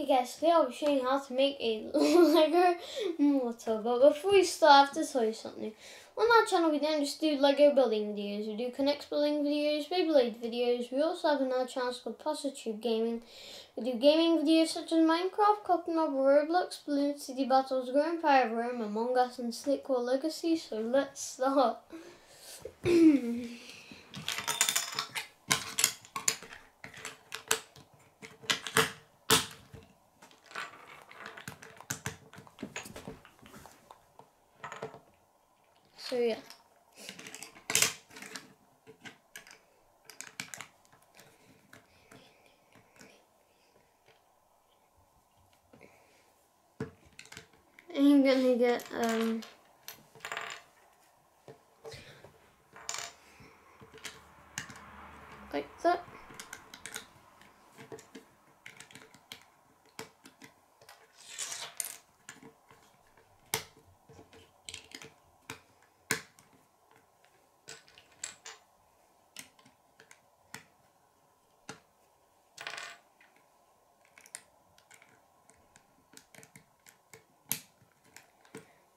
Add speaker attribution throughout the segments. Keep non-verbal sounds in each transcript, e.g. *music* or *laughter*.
Speaker 1: Hey guys, today I'll be showing you how to make a *laughs* Lego mortar. But before we start, I have to tell you something. On our channel, we don't just do Lego building videos. We do K'NEX building videos, Beyblade videos. We also have another channel called Parsatube Gaming. We do gaming videos such as Minecraft, Cotton Roblox, Bloons TD Battles, Grand Empire Rome, Among Us, and Slick Legacy. So let's start. *clears throat* So yeah. You're gonna get um like that.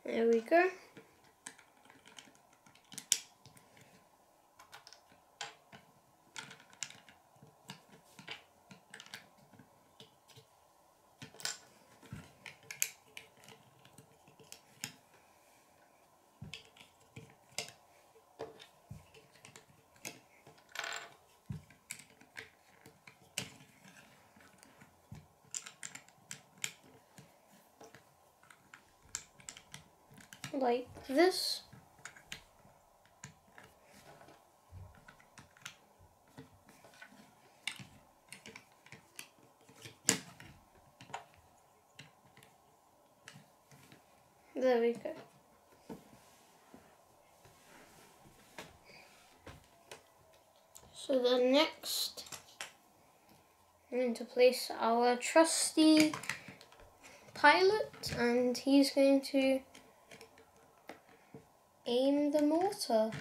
Speaker 1: There we go. Like this. There we go. So the next, I'm going to place our trusty pilot and he's going to aim the mortar.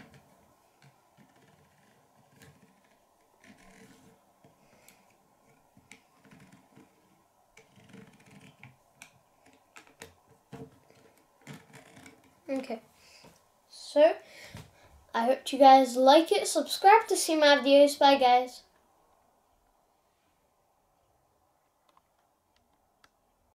Speaker 1: Okay, so I hope you guys like it. Subscribe to see my videos. Bye guys.